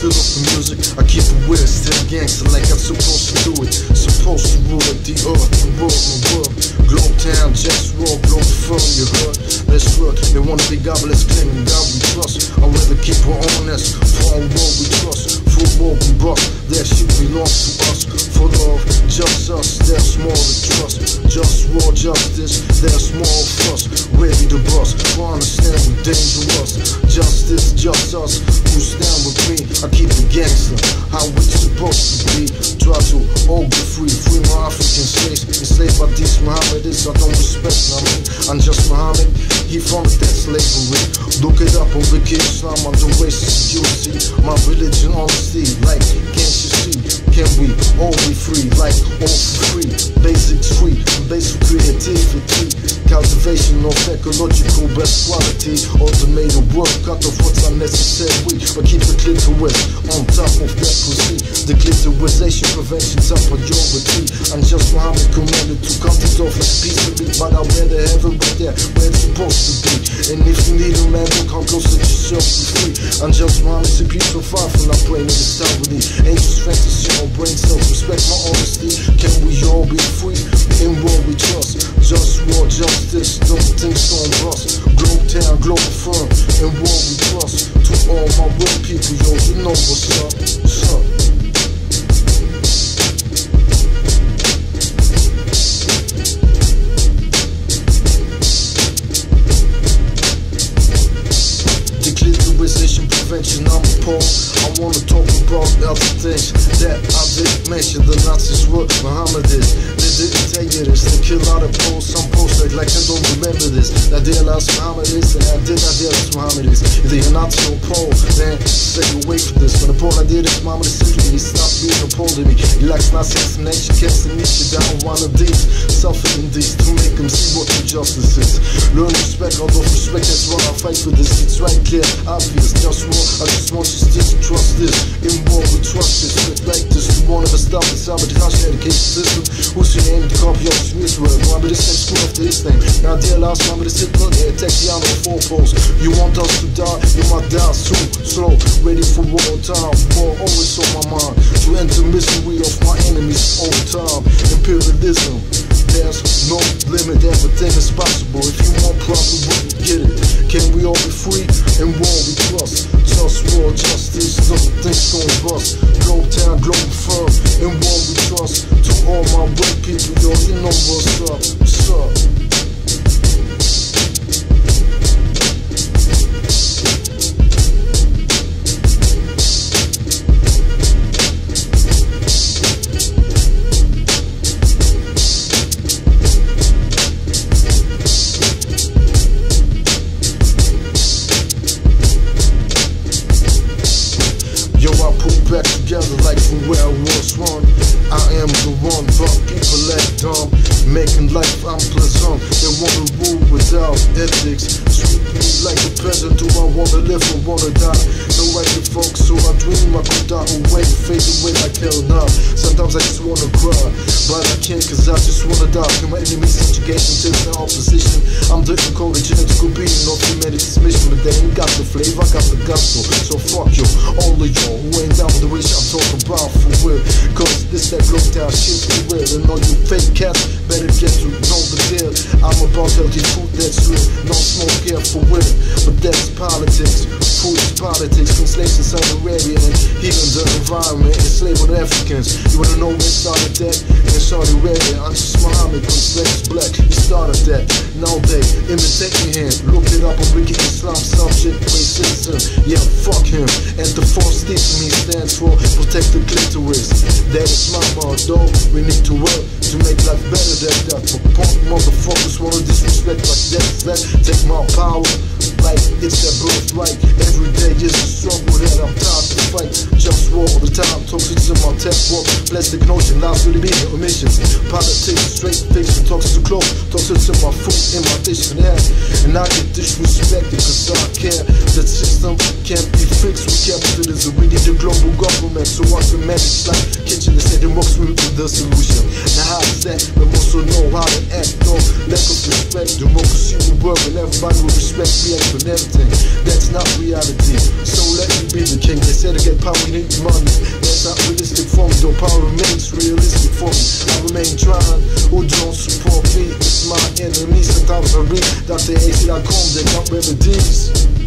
of the music, I keep it weird, still gangster like I'm supposed to do it. Supposed to rule the earth, the world, the world. Globe town, just raw, globe firm, you heard? Let's work, they wanna be God, let's God we trust. I'd rather keep her honest, for our world we trust. For world we bust, that shit belongs to us. For love, just us, there's more to trust. Just raw justice, there's more fuss. Ready to bust, for understand we're dangerous. Just us, who stand with me. I keep it gangster, how we supposed to be. Try to all be free, free my African slaves. Enslaved by these Mohammedists, I don't respect, I mean, I'm just Muhammad. He from that slavery. Look it up on Wiki Islam, I'm the racist, you see. My religion, honesty, like, can't you see? Can we all be free, like all free? Basics free, basic creativity, cultivation of ecological best quality, automated work, cut off what's unnecessary, but keep the clitoris on top of that pussy. The clitorisation prevention's a priority. I'm just Muhammad commanded to cut it off like peacefully, but I'd rather have it right there where it's supposed to be. And if you need a man, look how close to yourself to free. I'm just Muhammad, to keep so far from not praying in the stability. Angels fantasy brain cells, respect my honesty. Can we all be free things that I didn't mention. The Nazis were Mohammedists. They didn't tell you this. They kill out of Poles. Some act like they don't remember this. That they lost Mohammedists and I did not deal with Mohammedists. If they're Nazi or Pole, then stay away from this. When the Pole I did this, Mohammed simply he stopped being a Pole to me. He likes Nazis and nature, kept the niche down one of these. Suffering these to make them see what injustice is. Learn respect, although respect that's what I fight for this. It's right clear, obvious, just war. I just want you to trust this. In war, we trust this. Like this, this. I'm a education system. Who's your name? The copy of Smith's word. Remember this next school after his name. Now, dear last, remember this Hitler. They attack the army four poles. You want us to die? You might die soon. Slow, ready for war time. War always on my mind. To enter misery of my enemies all the time. Imperialism. There's no limit, everything is possible. If you want problem, we get it. Can we all be free and war we trust? Just war, justice, nothing's gonna bust. Globe town, global back together like from where I was one. I am the one, but people act dumb. Making life unpleasant. They wanna rule without ethics. Treat me like a peasant. Do I wanna live or wanna die? No right to focus, so I dream I could die away, fade away like hell now. Sometimes I just wanna cry, but I can't cause I just wanna die. Can my enemies subjugation to the opposition? I'm the encoded genetical being of humanity's mission, but they ain't got the flavor, I got the gospel. So fuck you, all of y'all who ain't down shit for real. And all you fake cats better get to know the deal. I'm about healthy food that's real, no smoke here for real. That's politics, is politics. From slaves in Saudi Arabia and healing the environment, enslaving Africans. You wanna know when started that? In Saudi Arabia, I'm just Muhammad, complex black. He started that. Now they imitate me here. Look it up on Wiki Islam, subject racism. Yeah, fuck him. And the false thing to me stands for protect the clitoris. That is my motto. We need to work to make life better than that. But punk motherfuckers wanna disrespect like that. that. Take my power like it's their birthright. Every day is a struggle that I'm tired to fight. Just war all the time. time, toxic to my tech walk, plastic notion, lies really being omissions. Politics, straight fiction, toxic to clothes, toxic to my food in my dish for that. And I get disrespected cause I care. The system can't be fixed with capitalism. We need a global government, so I can manage like kitchen instead of most with the solution. Now how is that? We also know how to act, no lack of respect. Democracy will work and everybody will respect me for everything. That's not reality. So let me be the king. They said to get power, we need money. That's not realistic for me. Though power remains realistic for me. I remain trying. Who don't support me? It's my enemy. Sometimes I read Dr. AC.com. They got remedies.